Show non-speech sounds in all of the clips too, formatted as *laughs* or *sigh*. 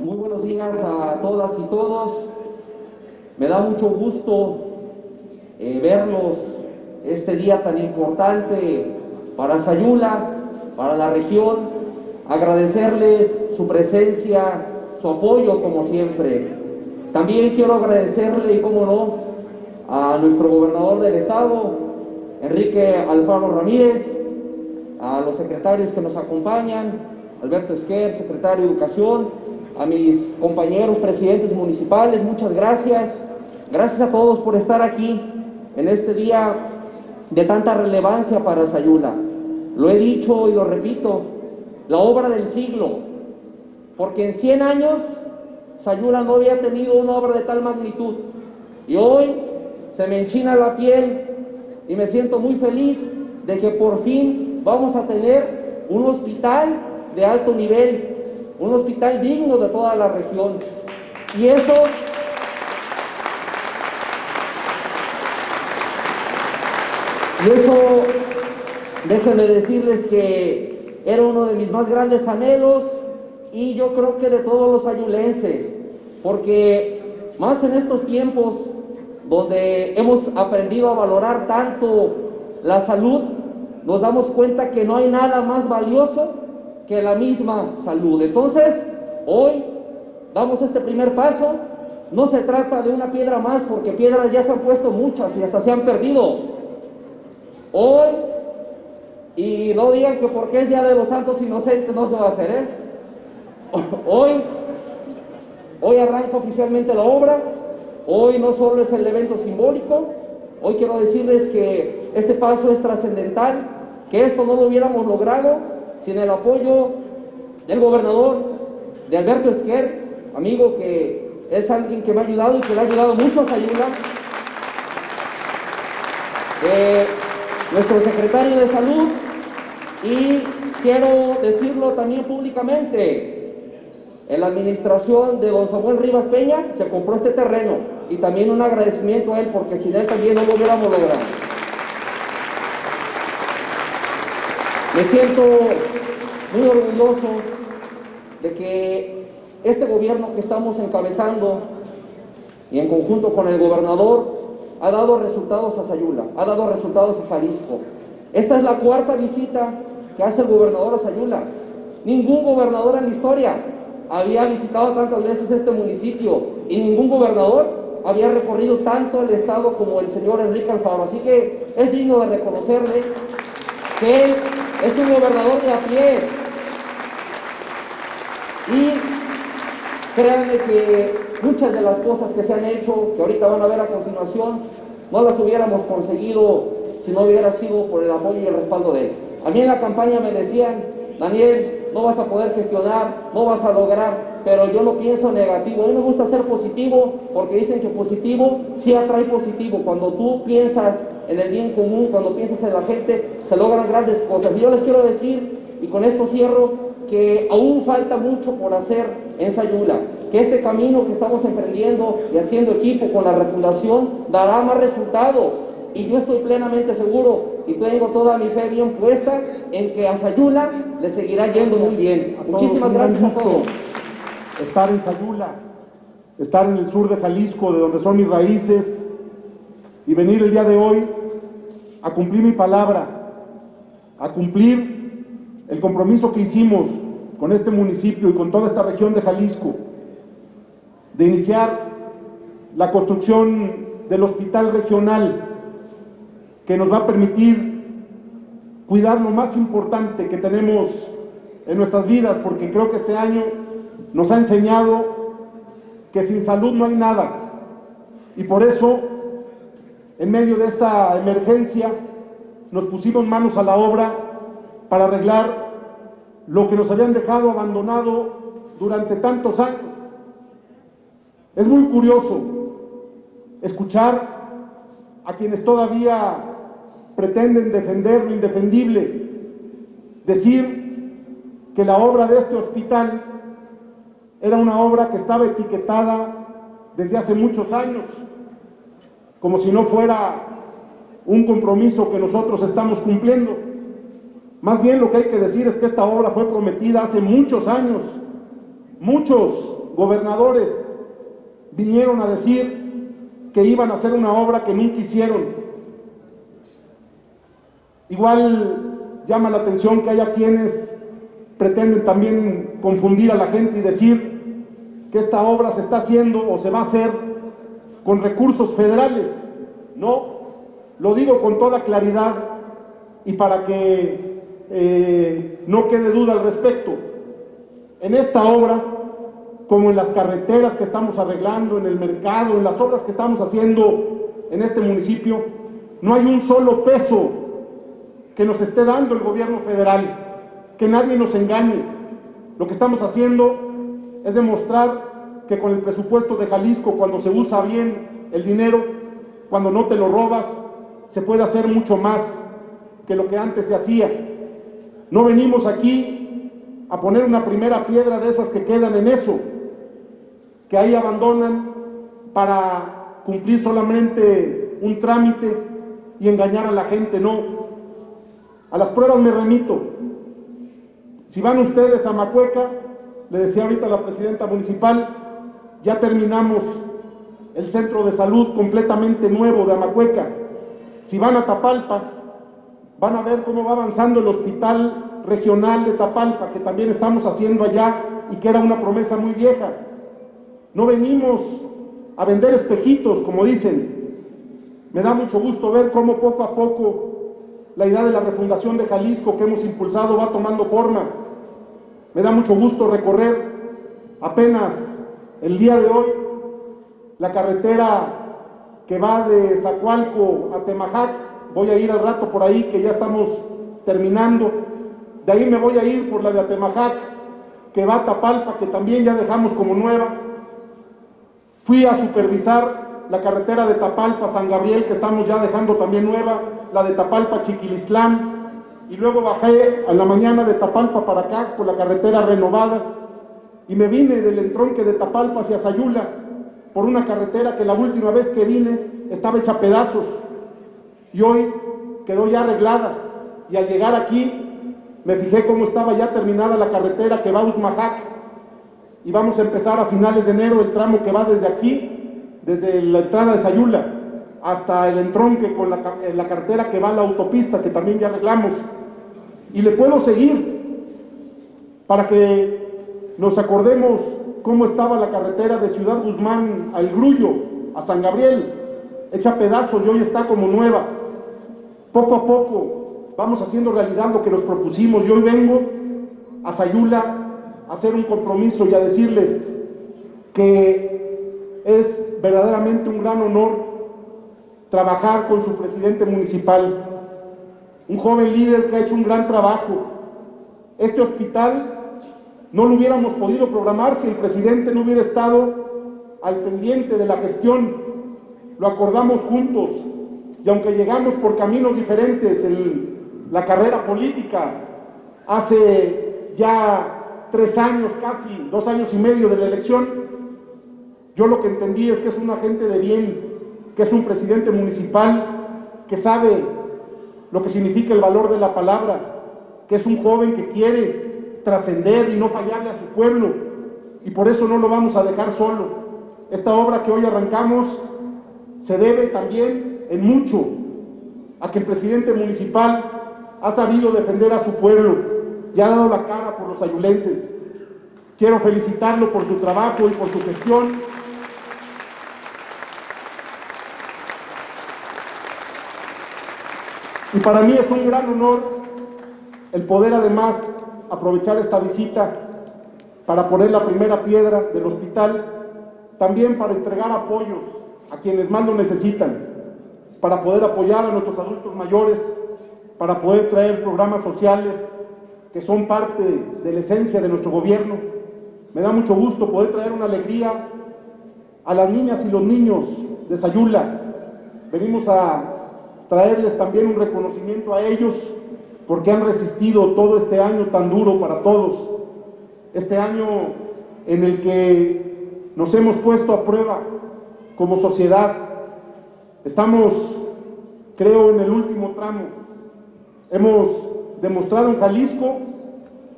Muy buenos días a todas y todos. Me da mucho gusto eh, verlos este día tan importante para Sayula, para la región. Agradecerles su presencia, su apoyo como siempre. También quiero agradecerle, y cómo no, a nuestro gobernador del estado, Enrique Alfaro Ramírez, a los secretarios que nos acompañan, Alberto Esquer, secretario de Educación, a mis compañeros presidentes municipales, muchas gracias. Gracias a todos por estar aquí en este día de tanta relevancia para Sayula. Lo he dicho y lo repito, la obra del siglo, porque en 100 años Sayula no había tenido una obra de tal magnitud. Y hoy se me enchina la piel y me siento muy feliz de que por fin vamos a tener un hospital de alto nivel, un hospital digno de toda la región. Y eso y eso déjenme decirles que era uno de mis más grandes anhelos y yo creo que de todos los ayulenses, porque más en estos tiempos donde hemos aprendido a valorar tanto la salud, nos damos cuenta que no hay nada más valioso que la misma salud. Entonces, hoy damos este primer paso. No se trata de una piedra más, porque piedras ya se han puesto muchas y hasta se han perdido. Hoy, y no digan que porque es Día de los Santos Inocentes no se va a hacer, ¿eh? *laughs* Hoy, hoy arranca oficialmente la obra. Hoy no solo es el evento simbólico, hoy quiero decirles que este paso es trascendental, que esto no lo hubiéramos logrado sin el apoyo del gobernador, de Alberto Esquer, amigo que es alguien que me ha ayudado y que le ha ayudado mucho a Sayula, de nuestro secretario de salud y quiero decirlo también públicamente, en la administración de don Samuel Rivas Peña se compró este terreno y también un agradecimiento a él porque sin él también no lo hubiéramos logrado. Me siento muy orgulloso de que este gobierno que estamos encabezando y en conjunto con el gobernador ha dado resultados a Sayula, ha dado resultados a Jalisco. Esta es la cuarta visita que hace el gobernador a Sayula. Ningún gobernador en la historia había visitado tantas veces este municipio y ningún gobernador había recorrido tanto el estado como el señor Enrique Alfaro. Así que es digno de reconocerle que él es un gobernador de a pie. Y créanme que muchas de las cosas que se han hecho, que ahorita van a ver a continuación, no las hubiéramos conseguido si no hubiera sido por el apoyo y el respaldo de él. A mí en la campaña me decían, Daniel, no vas a poder gestionar, no vas a lograr, pero yo no pienso negativo. A mí me gusta ser positivo porque dicen que positivo sí atrae positivo. Cuando tú piensas en el bien común, cuando piensas en la gente, se logran grandes cosas. Y yo les quiero decir, y con esto cierro, que aún falta mucho por hacer en Sayula, que este camino que estamos emprendiendo y haciendo equipo con la refundación dará más resultados. Y yo estoy plenamente seguro y tengo toda mi fe bien puesta en que a Sayula le seguirá yendo muy bien. Muchísimas gracias a todos. Estar en Sayula, estar en el sur de Jalisco, de donde son mis raíces, y venir el día de hoy a cumplir mi palabra, a cumplir el compromiso que hicimos con este municipio y con toda esta región de Jalisco, de iniciar la construcción del hospital regional que nos va a permitir cuidar lo más importante que tenemos en nuestras vidas, porque creo que este año nos ha enseñado que sin salud no hay nada. Y por eso, en medio de esta emergencia, nos pusimos manos a la obra para arreglar lo que nos habían dejado abandonado durante tantos años. Es muy curioso escuchar a quienes todavía pretenden defender lo indefendible, decir que la obra de este hospital era una obra que estaba etiquetada desde hace muchos años, como si no fuera un compromiso que nosotros estamos cumpliendo. Más bien lo que hay que decir es que esta obra fue prometida hace muchos años, muchos, gobernadores vinieron a decir que iban a hacer una obra que nunca hicieron. Igual llama la atención que haya quienes pretenden también confundir a la gente y decir que esta obra se está haciendo o se va a hacer con recursos federales. No, lo digo con toda claridad y para que eh, no quede duda al respecto. En esta obra, como en las carreteras que estamos arreglando, en el mercado, en las obras que estamos haciendo en este municipio, no hay un solo peso que nos esté dando el gobierno federal, que nadie nos engañe. Lo que estamos haciendo es demostrar que con el presupuesto de Jalisco, cuando se usa bien el dinero, cuando no te lo robas, se puede hacer mucho más que lo que antes se hacía. No venimos aquí a poner una primera piedra de esas que quedan en eso, que ahí abandonan para cumplir solamente un trámite y engañar a la gente, no. A las pruebas me remito. Si van ustedes a Macueca, le decía ahorita a la presidenta municipal, ya terminamos el centro de salud completamente nuevo de Amacueca. Si van a Tapalpa, van a ver cómo va avanzando el hospital regional de Tapalpa, que también estamos haciendo allá y que era una promesa muy vieja. No venimos a vender espejitos, como dicen. Me da mucho gusto ver cómo poco a poco la idea de la refundación de Jalisco que hemos impulsado va tomando forma. Me da mucho gusto recorrer apenas el día de hoy la carretera que va de Zacualco a Temajac. Voy a ir al rato por ahí que ya estamos terminando. De ahí me voy a ir por la de Atemajac, que va a Tapalpa, que también ya dejamos como nueva. Fui a supervisar la carretera de Tapalpa San Gabriel, que estamos ya dejando también nueva, la de Tapalpa Chiquilistlán, y luego bajé a la mañana de Tapalpa para acá con la carretera renovada, y me vine del entronque de Tapalpa hacia Sayula, por una carretera que la última vez que vine estaba hecha pedazos, y hoy quedó ya arreglada, y al llegar aquí me fijé cómo estaba ya terminada la carretera que va a Usmajac, y vamos a empezar a finales de enero el tramo que va desde aquí desde la entrada de Sayula hasta el entronque con la, la carretera que va a la autopista, que también ya arreglamos. Y le puedo seguir para que nos acordemos cómo estaba la carretera de Ciudad Guzmán al Grullo, a San Gabriel, hecha pedazos y hoy está como nueva. Poco a poco vamos haciendo realidad lo que nos propusimos y hoy vengo a Sayula a hacer un compromiso y a decirles que es verdaderamente un gran honor trabajar con su presidente municipal, un joven líder que ha hecho un gran trabajo. Este hospital no lo hubiéramos podido programar si el presidente no hubiera estado al pendiente de la gestión. Lo acordamos juntos y aunque llegamos por caminos diferentes en la carrera política, hace ya tres años casi, dos años y medio de la elección, yo lo que entendí es que es un agente de bien, que es un presidente municipal, que sabe lo que significa el valor de la palabra, que es un joven que quiere trascender y no fallarle a su pueblo, y por eso no lo vamos a dejar solo. Esta obra que hoy arrancamos se debe también en mucho a que el presidente municipal ha sabido defender a su pueblo y ha dado la cara por los ayulenses. Quiero felicitarlo por su trabajo y por su gestión. Y para mí es un gran honor el poder además aprovechar esta visita para poner la primera piedra del hospital, también para entregar apoyos a quienes más lo necesitan, para poder apoyar a nuestros adultos mayores, para poder traer programas sociales que son parte de la esencia de nuestro gobierno. Me da mucho gusto poder traer una alegría a las niñas y los niños de Sayula. Venimos a traerles también un reconocimiento a ellos porque han resistido todo este año tan duro para todos, este año en el que nos hemos puesto a prueba como sociedad. Estamos, creo, en el último tramo. Hemos demostrado en Jalisco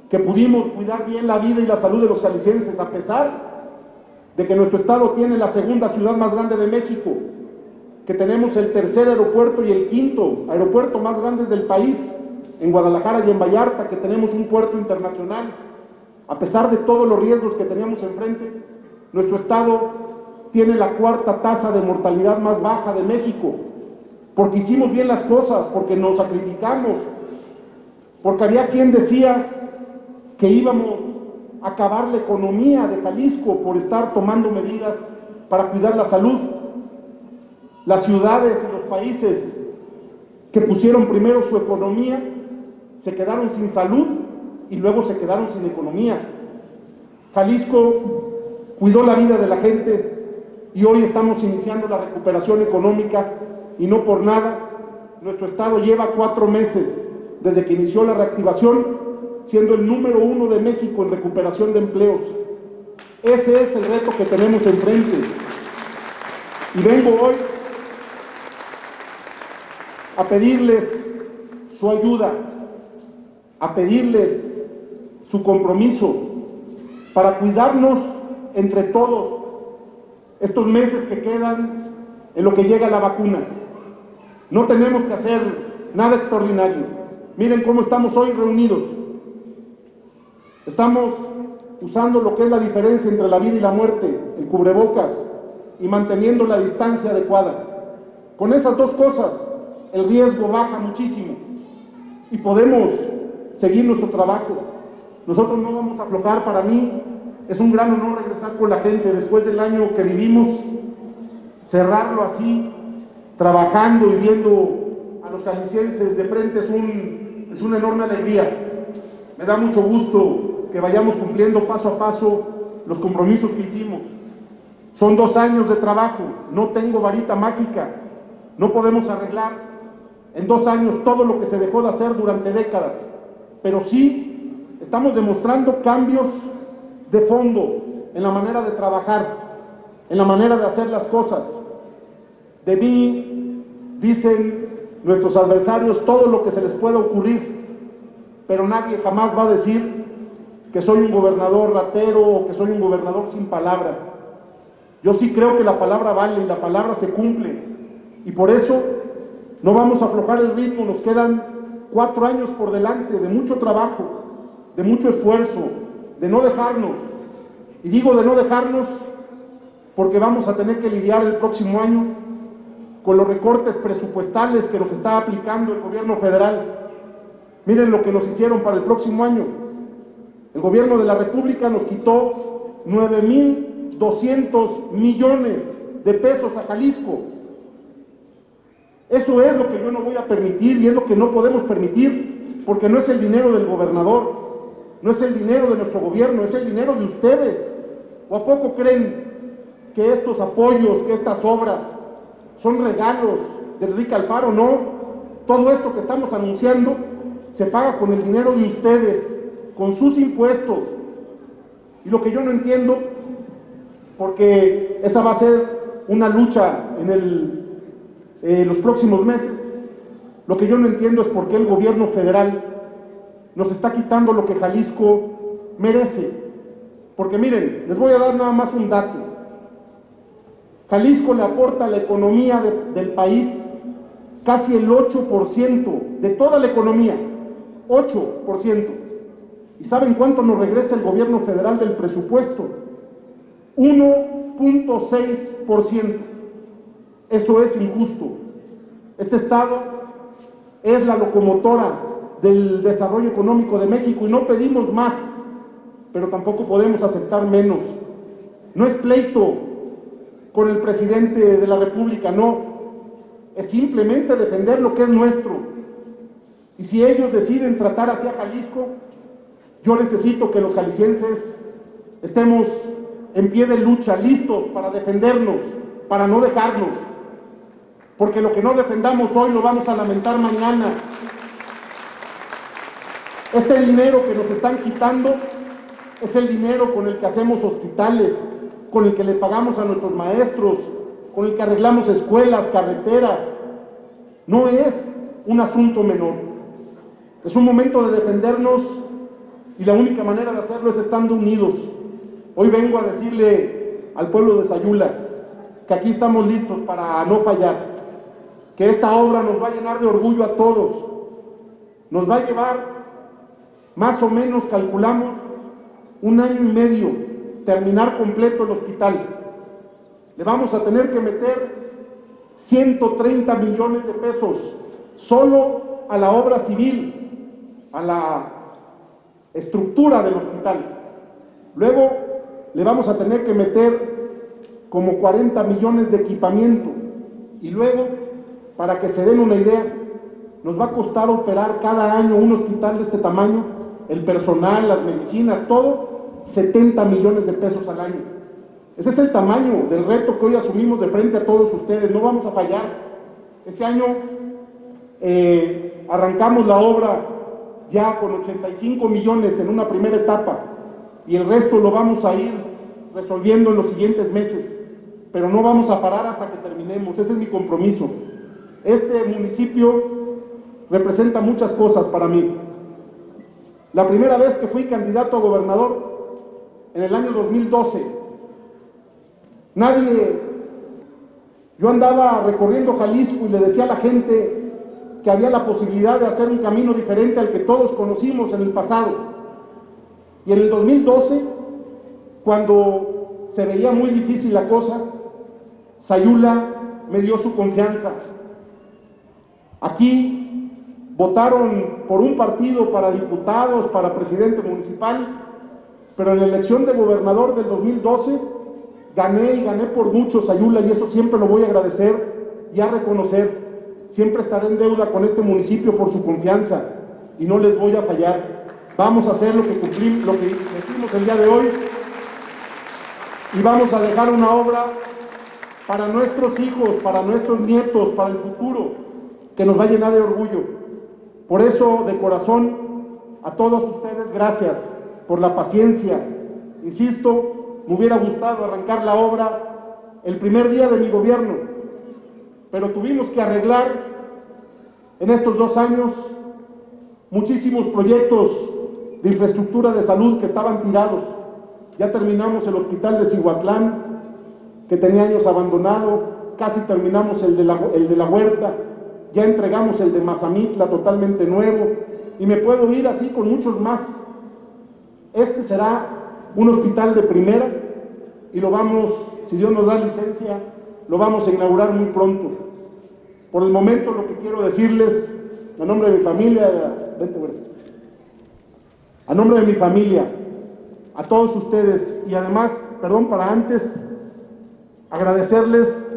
que pudimos cuidar bien la vida y la salud de los jaliscienses, a pesar de que nuestro estado tiene la segunda ciudad más grande de México, que tenemos el tercer aeropuerto y el quinto aeropuerto más grande del país, en Guadalajara y en Vallarta, que tenemos un puerto internacional. A pesar de todos los riesgos que teníamos enfrente, nuestro estado tiene la cuarta tasa de mortalidad más baja de México, porque hicimos bien las cosas, porque nos sacrificamos, porque había quien decía que íbamos a acabar la economía de Jalisco por estar tomando medidas para cuidar la salud. Las ciudades y los países que pusieron primero su economía se quedaron sin salud y luego se quedaron sin economía. Jalisco cuidó la vida de la gente y hoy estamos iniciando la recuperación económica y no por nada, nuestro estado lleva cuatro meses desde que inició la reactivación, siendo el número uno de México en recuperación de empleos. Ese es el reto que tenemos enfrente. Y vengo hoy a pedirles su ayuda, a pedirles su compromiso para cuidarnos entre todos estos meses que quedan en lo que llega la vacuna. No tenemos que hacer nada extraordinario. Miren cómo estamos hoy reunidos. Estamos usando lo que es la diferencia entre la vida y la muerte, el cubrebocas, y manteniendo la distancia adecuada. Con esas dos cosas, el riesgo baja muchísimo y podemos seguir nuestro trabajo. Nosotros no vamos a aflojar. Para mí es un gran honor regresar con la gente después del año que vivimos, cerrarlo así, trabajando y viendo a los jaliscienses de frente es, un, es una enorme alegría. Me da mucho gusto que vayamos cumpliendo paso a paso los compromisos que hicimos. Son dos años de trabajo, no tengo varita mágica, no podemos arreglar en dos años todo lo que se dejó de hacer durante décadas, pero sí estamos demostrando cambios de fondo en la manera de trabajar, en la manera de hacer las cosas. De mí dicen nuestros adversarios todo lo que se les pueda ocurrir, pero nadie jamás va a decir que soy un gobernador ratero o que soy un gobernador sin palabra. Yo sí creo que la palabra vale y la palabra se cumple. Y por eso no vamos a aflojar el ritmo, nos quedan cuatro años por delante de mucho trabajo, de mucho esfuerzo, de no dejarnos. Y digo de no dejarnos porque vamos a tener que lidiar el próximo año con los recortes presupuestales que nos está aplicando el gobierno federal. Miren lo que nos hicieron para el próximo año. El gobierno de la República nos quitó 9.200 millones de pesos a Jalisco. Eso es lo que yo no voy a permitir y es lo que no podemos permitir porque no es el dinero del gobernador, no es el dinero de nuestro gobierno, es el dinero de ustedes. ¿O a poco creen que estos apoyos, que estas obras son regalos de Enrique Alfaro? No. Todo esto que estamos anunciando se paga con el dinero de ustedes, con sus impuestos. Y lo que yo no entiendo, porque esa va a ser una lucha en eh, los próximos meses, lo que yo no entiendo es por qué el gobierno federal nos está quitando lo que Jalisco merece. Porque miren, les voy a dar nada más un dato. Jalisco le aporta a la economía del país casi el 8% de toda la economía. 8%. ¿Y saben cuánto nos regresa el gobierno federal del presupuesto? 1.6%. Eso es injusto. Este Estado es la locomotora del desarrollo económico de México y no pedimos más, pero tampoco podemos aceptar menos. No es pleito con el presidente de la República, no. Es simplemente defender lo que es nuestro. Y si ellos deciden tratar hacia Jalisco, yo necesito que los jaliscienses estemos en pie de lucha, listos para defendernos, para no dejarnos. Porque lo que no defendamos hoy lo vamos a lamentar mañana. Este dinero que nos están quitando es el dinero con el que hacemos hospitales, con el que le pagamos a nuestros maestros, con el que arreglamos escuelas, carreteras. No es un asunto menor. Es un momento de defendernos y la única manera de hacerlo es estando unidos. Hoy vengo a decirle al pueblo de Sayula que aquí estamos listos para no fallar, que esta obra nos va a llenar de orgullo a todos, nos va a llevar más o menos, calculamos, un año y medio terminar completo el hospital. Le vamos a tener que meter 130 millones de pesos solo a la obra civil, a la estructura del hospital. Luego le vamos a tener que meter como 40 millones de equipamiento. Y luego, para que se den una idea, nos va a costar operar cada año un hospital de este tamaño, el personal, las medicinas, todo, 70 millones de pesos al año. Ese es el tamaño del reto que hoy asumimos de frente a todos ustedes. No vamos a fallar. Este año eh, arrancamos la obra ya con 85 millones en una primera etapa y el resto lo vamos a ir resolviendo en los siguientes meses, pero no vamos a parar hasta que terminemos. Ese es mi compromiso. Este municipio representa muchas cosas para mí. La primera vez que fui candidato a gobernador, en el año 2012, Nadie, yo andaba recorriendo Jalisco y le decía a la gente que había la posibilidad de hacer un camino diferente al que todos conocimos en el pasado. Y en el 2012, cuando se veía muy difícil la cosa, Sayula me dio su confianza. Aquí votaron por un partido para diputados, para presidente municipal, pero en la elección de gobernador del 2012 Gané y gané por mucho Sayula y eso siempre lo voy a agradecer y a reconocer. Siempre estaré en deuda con este municipio por su confianza y no les voy a fallar. Vamos a hacer lo que cumplimos, lo que decimos el día de hoy y vamos a dejar una obra para nuestros hijos, para nuestros nietos, para el futuro, que nos va a llenar de orgullo. Por eso, de corazón, a todos ustedes, gracias por la paciencia. Insisto, me hubiera gustado arrancar la obra el primer día de mi gobierno, pero tuvimos que arreglar en estos dos años muchísimos proyectos de infraestructura de salud que estaban tirados. Ya terminamos el hospital de Cihuatlán, que tenía años abandonado, casi terminamos el de la, el de la Huerta, ya entregamos el de Mazamitla totalmente nuevo, y me puedo ir así con muchos más. Este será un hospital de primera y lo vamos, si Dios nos da licencia, lo vamos a inaugurar muy pronto. Por el momento lo que quiero decirles, a nombre de mi familia, vente, a nombre de mi familia, a todos ustedes y además, perdón, para antes, agradecerles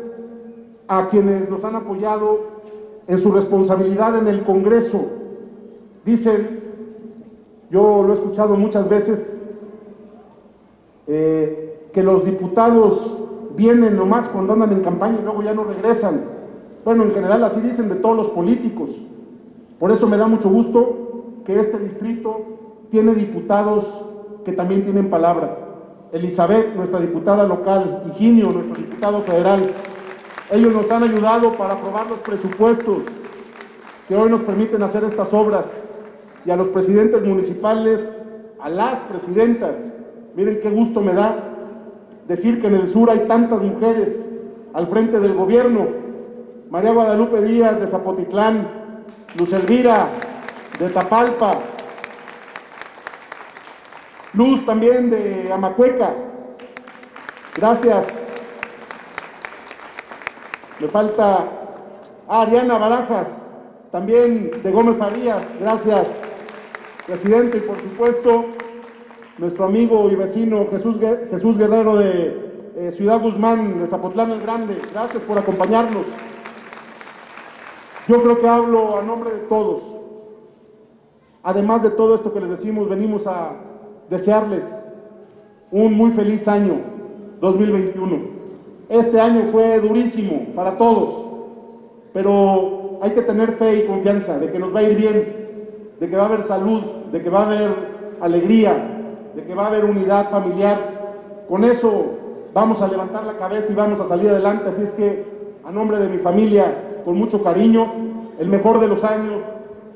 a quienes nos han apoyado en su responsabilidad en el Congreso. Dicen, yo lo he escuchado muchas veces, eh, que los diputados vienen nomás cuando andan en campaña y luego ya no regresan. Bueno, en general así dicen de todos los políticos. Por eso me da mucho gusto que este distrito tiene diputados que también tienen palabra. Elizabeth, nuestra diputada local, Higinio, nuestro diputado federal, ellos nos han ayudado para aprobar los presupuestos que hoy nos permiten hacer estas obras y a los presidentes municipales, a las presidentas Miren qué gusto me da decir que en el sur hay tantas mujeres al frente del gobierno. María Guadalupe Díaz de Zapotitlán, Luz Elvira de Tapalpa, Luz también de Amacueca. Gracias. Me falta Ariana Barajas, también de Gómez Farías. Gracias, presidente. Y por supuesto, nuestro amigo y vecino Jesús, Jesús Guerrero de eh, Ciudad Guzmán, de Zapotlán el Grande. Gracias por acompañarnos. Yo creo que hablo a nombre de todos. Además de todo esto que les decimos, venimos a desearles un muy feliz año 2021. Este año fue durísimo para todos, pero hay que tener fe y confianza de que nos va a ir bien, de que va a haber salud, de que va a haber alegría, de que va a haber unidad familiar. Con eso vamos a levantar la cabeza y vamos a salir adelante. Así es que, a nombre de mi familia, con mucho cariño, el mejor de los años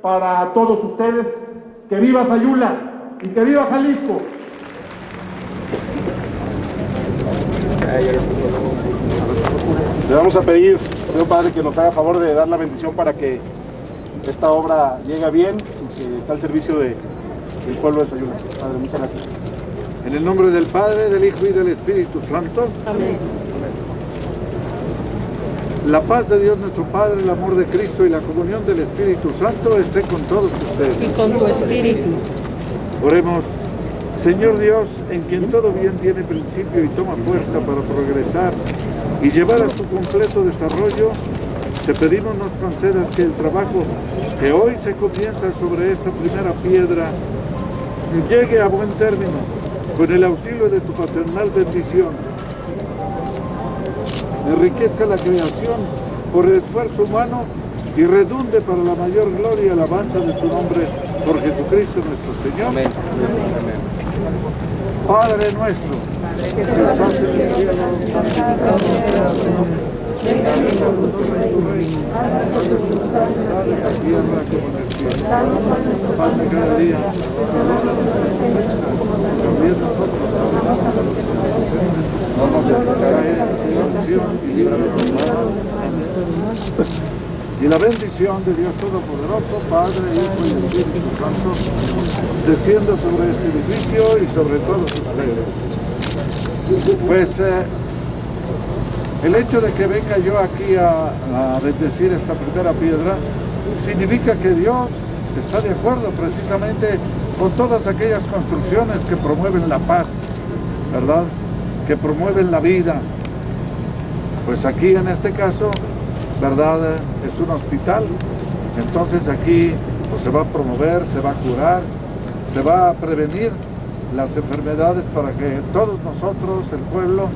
para todos ustedes. Que viva Sayula y que viva Jalisco. Le vamos a pedir, señor Padre, que nos haga favor de dar la bendición para que esta obra llegue bien y que está al servicio de, del pueblo de Sayula. Padre, muchas gracias. En el nombre del Padre, del Hijo y del Espíritu Santo. Amén. La paz de Dios nuestro Padre, el amor de Cristo y la comunión del Espíritu Santo esté con todos ustedes. Y con tu espíritu. Oremos. Señor Dios, en quien todo bien tiene principio y toma fuerza para progresar y llevar a su completo desarrollo, te pedimos nos concedas que el trabajo que hoy se comienza sobre esta primera piedra llegue a buen término con el auxilio de tu paternal bendición. Enriquezca la creación por el esfuerzo humano y redunde para la mayor gloria y alabanza de tu nombre por Jesucristo nuestro Señor. Amén. Padre nuestro, y la bendición de Dios Todopoderoso, Padre, Hijo y Espíritu Santo, descienda sobre este edificio y sobre todos ustedes. Pues eh, el hecho de que venga yo aquí a, bendecir esta primera piedra significa que Dios está de acuerdo precisamente con todas aquellas construcciones que promueven la paz, ¿verdad? Que promueven la vida. Pues aquí en este caso, ¿verdad? Es un hospital, entonces aquí pues, se va a promover, se va a curar, se va a prevenir las enfermedades para que todos nosotros, el pueblo,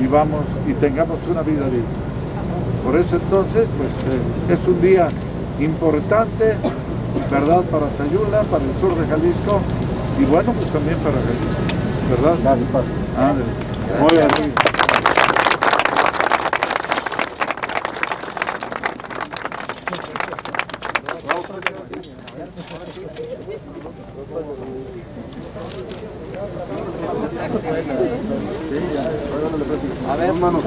vivamos y tengamos una vida digna. Por eso entonces, pues eh, es un día importante, ¿verdad? Para Sayula, para el sur de Jalisco y bueno, pues también para Jalisco, ¿verdad? Gracias, Padre. Muy bien, muy bien. A ver, hermano.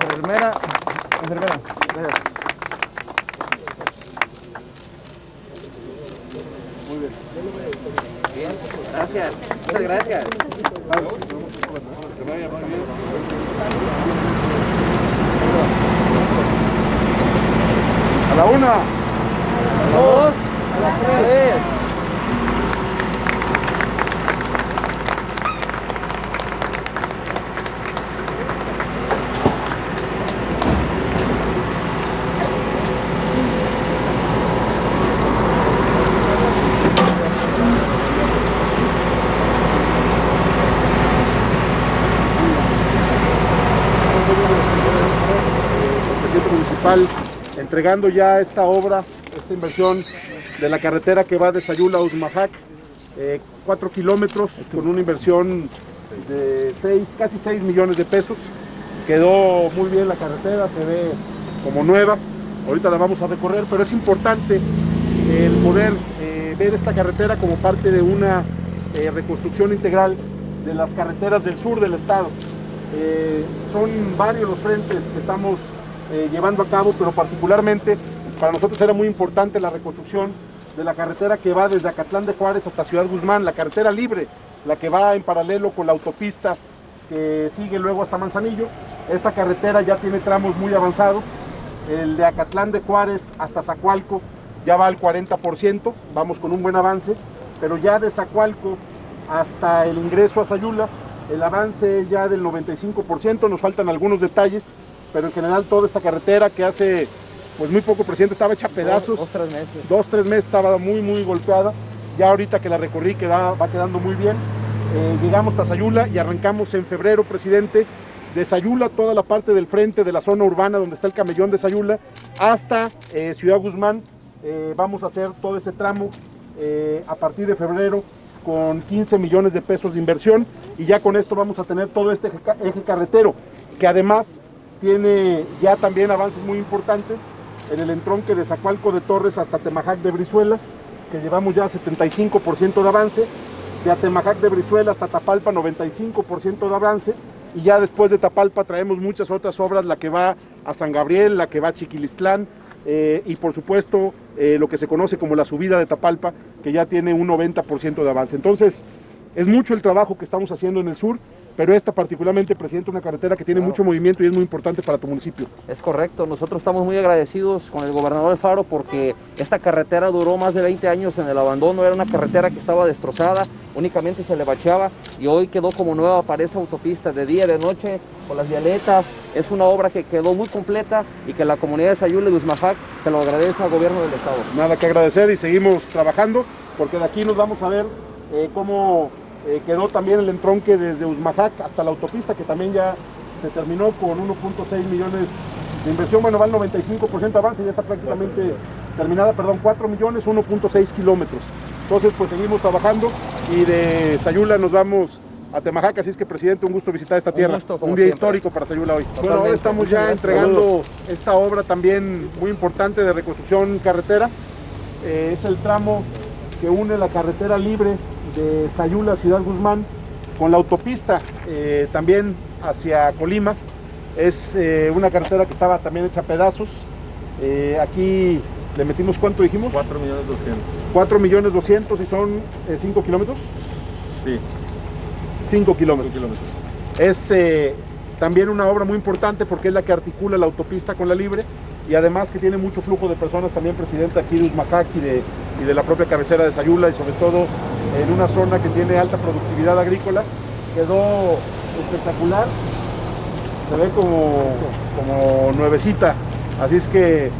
Enfermera, enfermera. Gracias. Muchas gracias. Que vaya muy bien. A la una. Dos. A las tres. presidente municipal entregando ya esta obra, esta inversión de la carretera que va de Sayula a Usmajac, eh, cuatro kilómetros con una inversión de seis, casi 6 millones de pesos. Quedó muy bien la carretera, se ve como nueva. Ahorita la vamos a recorrer, pero es importante el poder eh, ver esta carretera como parte de una eh, reconstrucción integral de las carreteras del sur del estado. Eh, son varios los frentes que estamos eh, llevando a cabo, pero particularmente para nosotros era muy importante la reconstrucción de la carretera que va desde Acatlán de Juárez hasta Ciudad Guzmán, la carretera libre, la que va en paralelo con la autopista que sigue luego hasta Manzanillo. Esta carretera ya tiene tramos muy avanzados. El de Acatlán de Juárez hasta Zacualco ya va al 40%, vamos con un buen avance, pero ya de Zacualco hasta el ingreso a Sayula, el avance es ya del 95%, nos faltan algunos detalles, pero en general toda esta carretera que hace pues muy poco presidente estaba hecha a pedazos, Dos, tres meses. dos, tres meses estaba muy, muy golpeada. Ya ahorita que la recorrí queda, va quedando muy bien. Eh, llegamos a Sayula y arrancamos en febrero, presidente, de Sayula, toda la parte del frente de la zona urbana donde está el camellón de Sayula, hasta eh, Ciudad Guzmán. Eh, vamos a hacer todo ese tramo a partir de febrero con 15 millones de pesos de inversión y ya con esto vamos a tener todo este eje carretero, que además tiene ya también avances muy importantes en el entronque de Zacualco de Torres hasta Temajac de Brizuela, que llevamos ya 75% de avance, de Atemajac de Brizuela hasta Tapalpa 95% de avance, y ya después de Tapalpa traemos muchas otras obras, la que va a San Gabriel, la que va a Chiquilistlán, eh, y por supuesto eh, lo que se conoce como la subida de Tapalpa, que ya tiene un 90% de avance. Entonces, es mucho el trabajo que estamos haciendo en el sur, pero esta particularmente, presidente, una carretera que tiene mucho movimiento y es muy importante para tu municipio. Es correcto, nosotros estamos muy agradecidos con el gobernador de Faro porque esta carretera duró más de 20 años en el abandono, era una carretera que estaba destrozada, únicamente se le bacheaba y hoy quedó como nueva. Para esa autopista de día de noche con las vialetas, es una obra que quedó muy completa y que la comunidad de Sayula y Usmajac se lo agradece al gobierno del estado. Nada que agradecer y seguimos trabajando porque de aquí nos vamos a ver eh, cómo eh, quedó también el entronque desde Usmajac hasta la autopista que también ya se terminó con 1.6 millones de inversión, bueno va al 95% de avance, ya está prácticamente terminada, perdón, 4 millones, 1.6 kilómetros. Entonces pues seguimos trabajando y de Sayula nos vamos a Temajac, así es que presidente, un gusto visitar esta Un tierra, gusto, un día siempre. histórico para Sayula hoy. Bueno, ahora estamos ya entregando esta obra también muy importante de reconstrucción carretera. Eh, es el tramo que une la carretera libre de Sayula, Ciudad Guzmán, con la autopista eh, también hacia Colima. Es eh, una carretera que estaba también hecha a pedazos. Eh, aquí le metimos, ¿cuánto dijimos? 4 millones 200. 4 millones 200 y son 5 kilómetros. Sí, 5 kilómetros. kilómetros. Es también una obra muy importante porque es la que articula la autopista con la libre y además que tiene mucho flujo de personas, también presidente aquí de y de, y de la propia cabecera de Sayula y sobre todo en una zona que tiene alta productividad agrícola. Quedó espectacular, se ve como, como nuevecita, así es que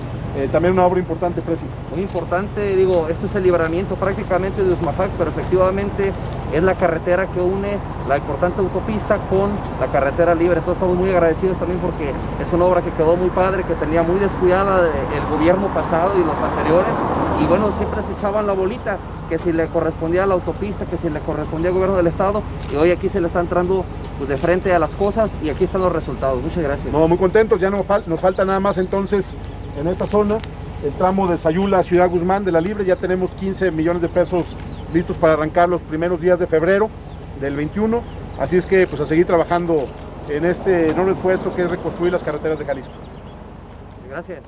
eh, también una obra importante, Presi. Muy importante, digo, esto es el libramiento prácticamente de Usmafac, pero efectivamente es la carretera que une la importante autopista con la carretera libre. Entonces estamos muy agradecidos también porque es una obra que quedó muy padre, que tenía muy descuidada el gobierno pasado y los anteriores. Y bueno, siempre se echaban la bolita, que si le correspondía a la autopista, que si le correspondía al gobierno del estado. Y hoy aquí se le está entrando pues, de frente a las cosas y aquí están los resultados. Muchas gracias. No, muy contentos, ya no fal- nos falta nada más entonces en esta zona, el tramo de Sayula a Ciudad Guzmán de la Libre, ya tenemos 15 millones de pesos listos para arrancar los primeros días de febrero del 21, así es que pues a seguir trabajando en este enorme esfuerzo que es reconstruir las carreteras de Jalisco. Gracias.